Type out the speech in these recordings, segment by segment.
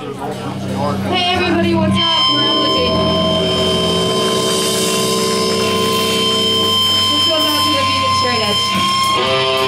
Hey everybody, what's up? This goes out to the vegan straight edge.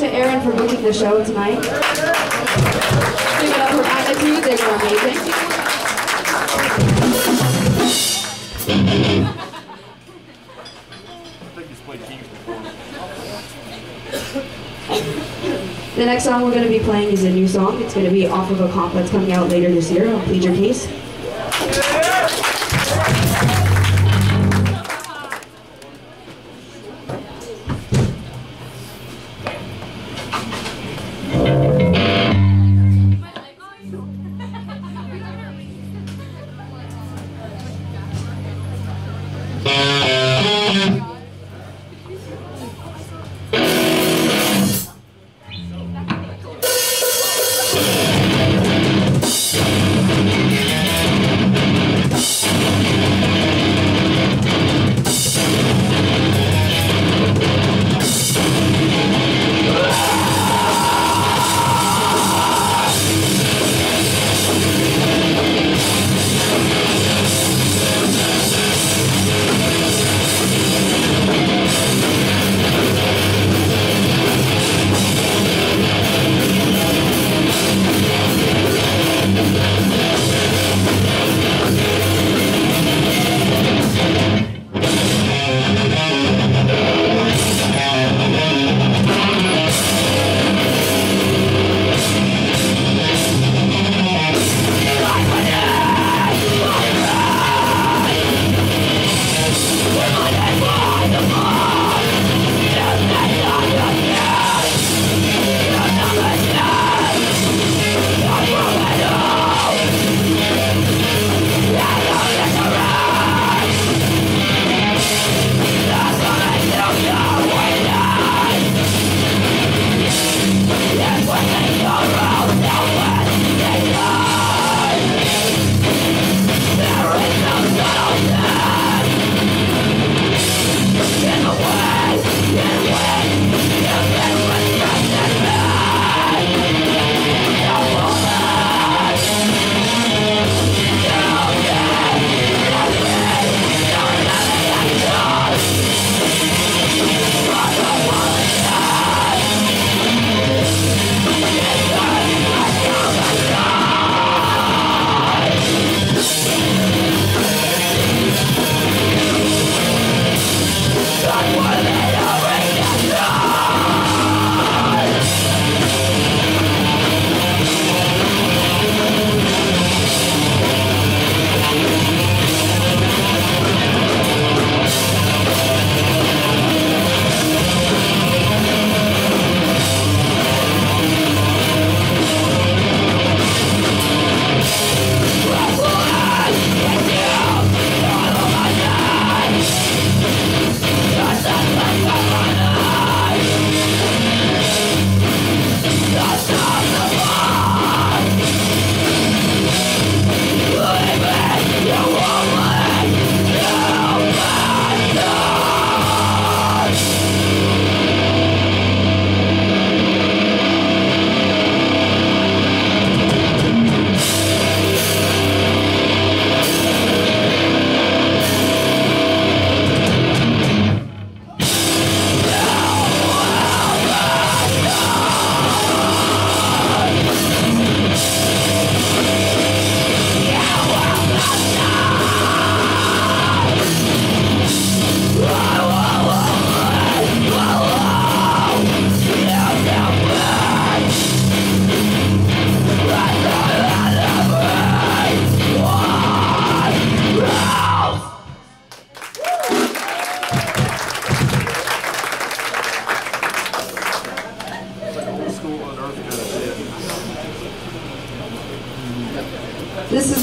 To Aaron for booking the show tonight. Give it up for Magnitude, they were amazing. The next song we're going to be playing is a new song. It's going to be off of a comp that's coming out later this year. I'll plead your case.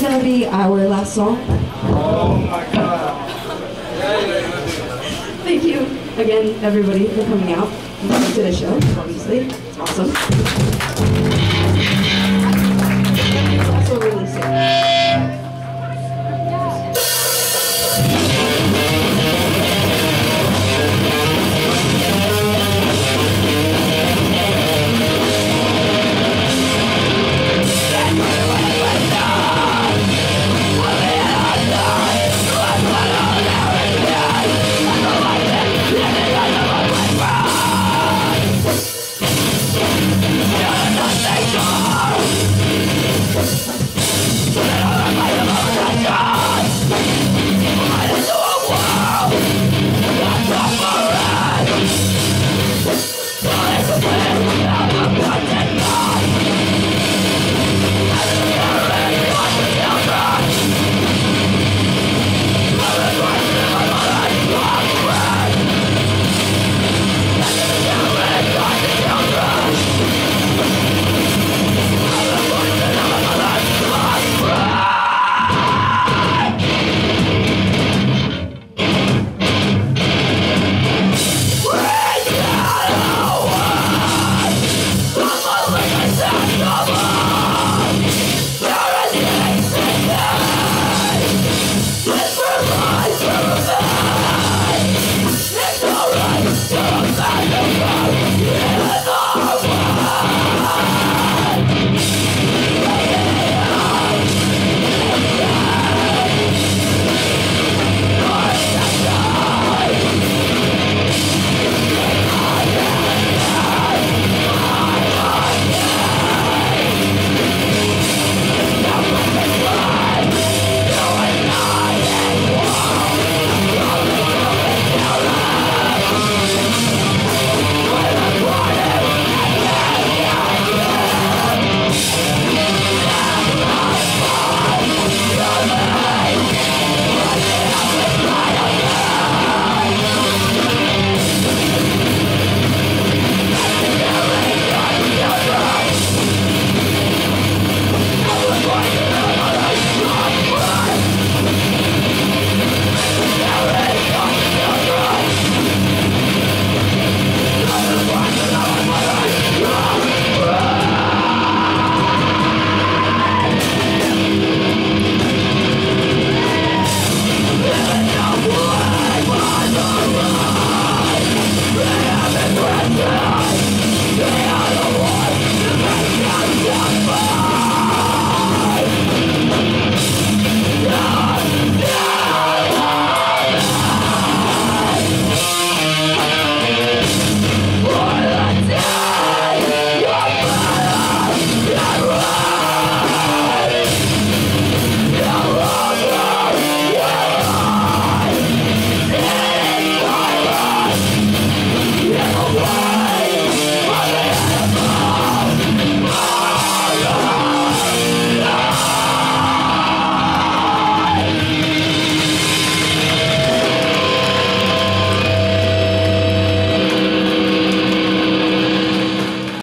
To be our last song. Oh my god. Thank you again, everybody, for coming out to the show. Obviously, it's awesome.